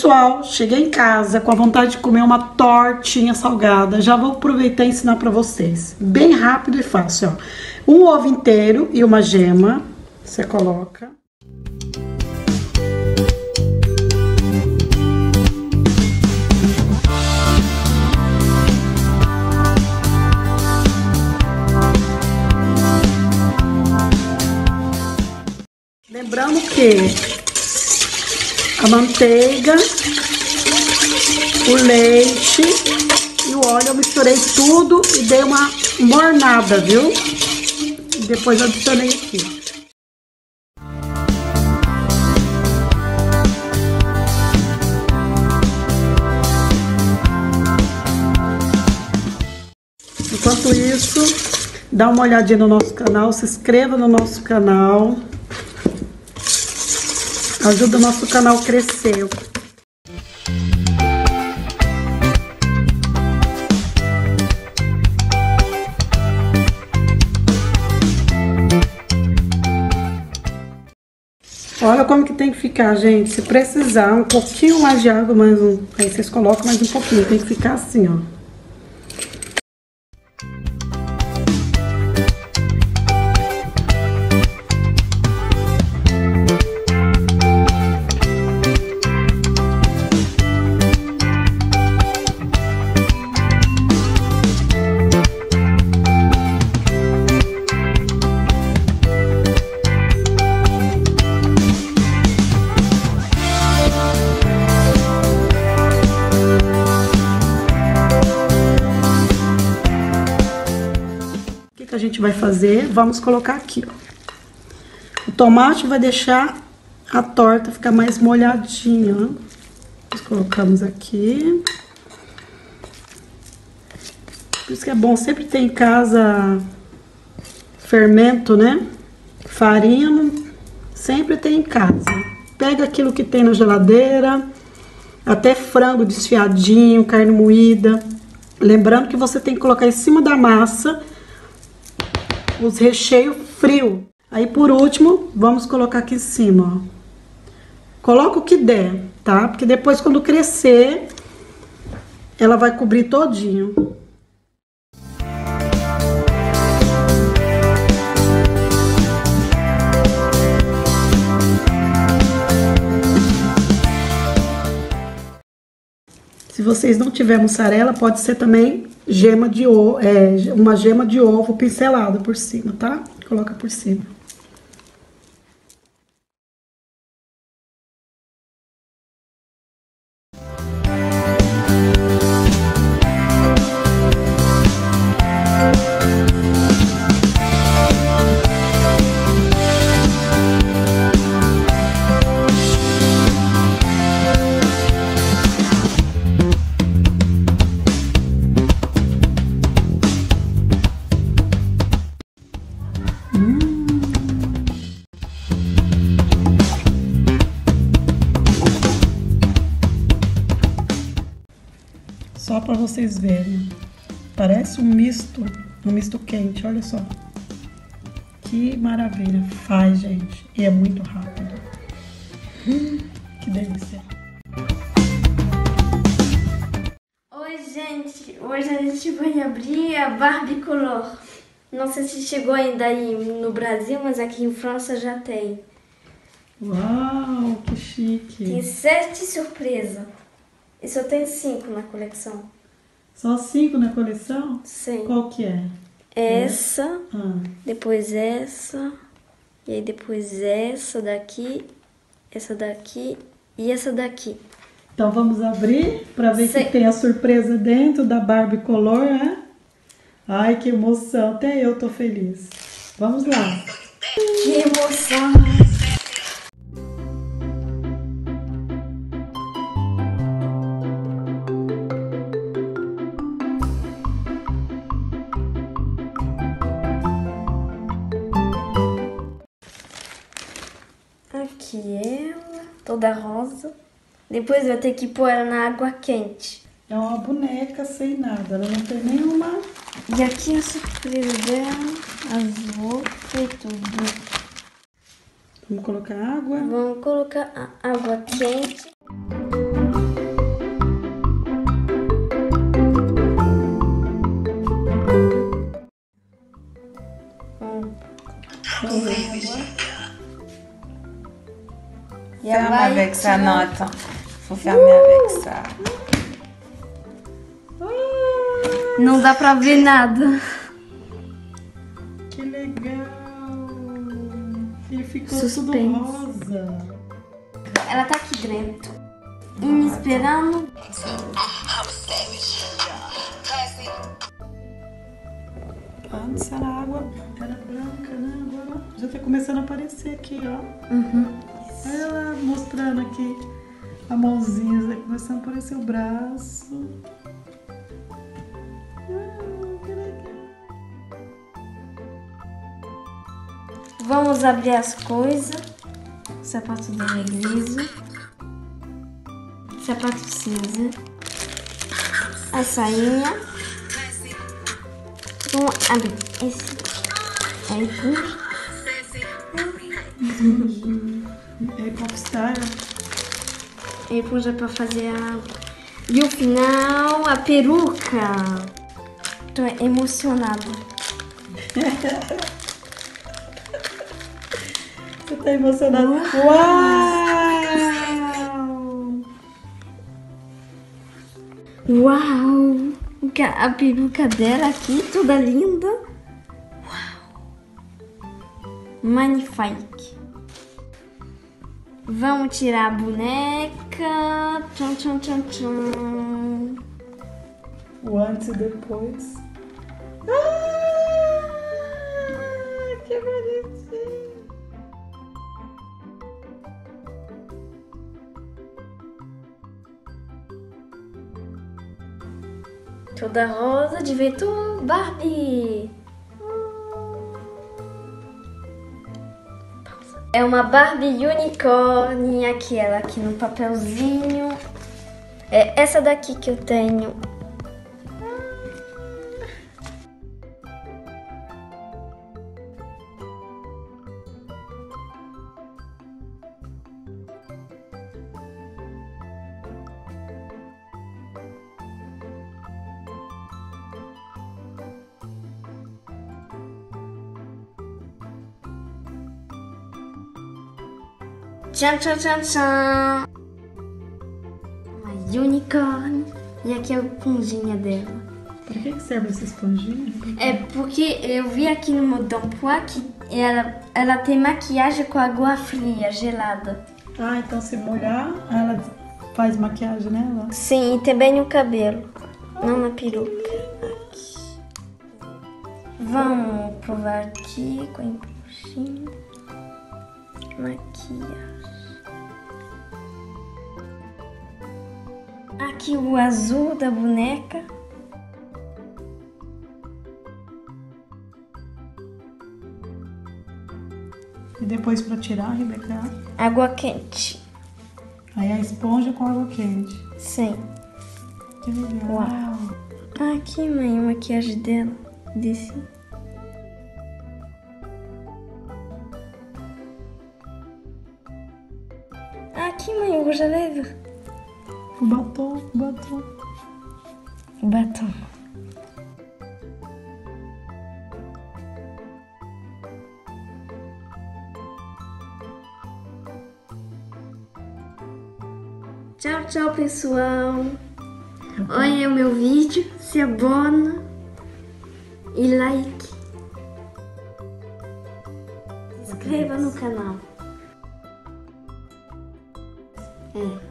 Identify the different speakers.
Speaker 1: Pessoal, cheguei em casa com a vontade de comer uma tortinha salgada. Já vou aproveitar e ensinar para vocês. Bem rápido e fácil, ó. Um ovo inteiro e uma gema. Você coloca. Lembrando que a manteiga, o leite e o óleo eu misturei tudo e dei uma mornada, viu? E depois adicionei aqui. Enquanto isso, dá uma olhadinha no nosso canal, se inscreva no nosso canal. Ajuda o nosso canal crescer. Olha como que tem que ficar, gente. Se precisar, um pouquinho mais de água, mais um. Aí vocês colocam mais um pouquinho. Tem que ficar assim, ó. Gente vai fazer? Vamos colocar aqui, ó. O tomate vai deixar a torta ficar mais molhadinha, ó. Nós colocamos aqui. Por isso que é bom sempre ter em casa fermento, né? Farinha, sempre tem em casa. Pega aquilo que tem na geladeira, até frango desfiadinho, carne moída. Lembrando que você tem que colocar em cima da massa os recheios frio. Aí por último, vamos colocar aqui em cima, ó. Coloca o que der, tá? Porque depois quando crescer, ela vai cobrir todinho. Se vocês não tiverem mussarela, pode ser também gema de ovo, é, uma gema de ovo pincelada por cima, tá? Coloca por cima. Vocês verem. Parece um misto, um misto quente, olha só. Que maravilha. Faz, gente. E é muito rápido. Hum, que delícia.
Speaker 2: Oi, gente. Hoje a gente vai abrir a Barbie Color. Não sei se chegou ainda aí no Brasil, mas aqui em França já tem.
Speaker 1: Uau, que chique.
Speaker 2: Tem sete surpresas. E só tem cinco na coleção.
Speaker 1: Só cinco na coleção?
Speaker 2: Sim.
Speaker 1: Qual que é?
Speaker 2: Essa,
Speaker 1: Ah,
Speaker 2: depois essa, e aí depois essa daqui, essa daqui e essa daqui.
Speaker 1: então vamos abrir para ver
Speaker 2: Sim.
Speaker 1: que tem a surpresa dentro da Barbie Color, né? Ai, que emoção. Até eu tô feliz. Vamos lá.
Speaker 2: Que emoção! da rosa. Depois vai ter que pôr ela na água quente.
Speaker 1: É uma boneca sem nada, ela não tem nenhuma.
Speaker 2: E aqui a surpresa dela, azul e tudo.
Speaker 1: Vamos colocar água?
Speaker 2: Vamos colocar água quente. Vamos.
Speaker 3: Vamos avec ça, non, attends. Faut fermer avec ça.
Speaker 2: Não dá pra ver nada.
Speaker 1: Que legal! Ele ficou
Speaker 2: Suspense.
Speaker 1: tudo rosa.
Speaker 2: Ela tá aqui dentro. Me esperando.
Speaker 1: Antes era água, era branca, né? Agora já tá começando a aparecer aqui, ó. Olha ela mostrando aqui a mãozinha, já começando a aparecer o braço.
Speaker 2: Vamos abrir as coisas. Sapato é liso. Sapato cinza. A sainha. Vamos abrir esse. Aí,
Speaker 1: É popstar.
Speaker 2: Aí puxa pra fazer a. E o final, a peruca. Tô emocionada.
Speaker 1: Você tá emocionado? Uau!
Speaker 2: Uau! A peruca dela aqui, toda linda. Uau! Magnifique. Vamos tirar a boneca. Tchum, tchum, tchum, tchum.
Speaker 1: O antes e depois. Ah, que bonitinho!
Speaker 2: Toda rosa de Vitor Barbie. É uma Barbie Unicorn, aquela aqui no papelzinho. É essa daqui que eu tenho. Tchan, tchan, tchan, tchan. Uma unicorn. E aqui é a punzinha dela.
Speaker 1: Pra que que serve essa esponjinha?
Speaker 2: É porque eu vi aqui no meu Dompois que ela, ela tem maquiagem com água fria, gelada.
Speaker 1: Ah, então se molhar, ela faz maquiagem nela?
Speaker 2: Sim, e também no cabelo. Não na peruca. Aqui. Vamos provar aqui com a empuxinha. Maquiagem. Aqui o azul da boneca.
Speaker 1: E depois pra tirar, Rebeca,
Speaker 2: Água quente.
Speaker 1: aí a esponja com água quente.
Speaker 2: Sim.
Speaker 1: Que legal.
Speaker 2: Uau. Aqui, mãe, a maquiagem dela. Desse. Aqui, mãe, o rouge à lèvres.
Speaker 1: Batom, batom.
Speaker 2: Batom. Tchau, tchau, pessoal. Olha o meu vídeo, se abona e like. Se inscreva no canal. É.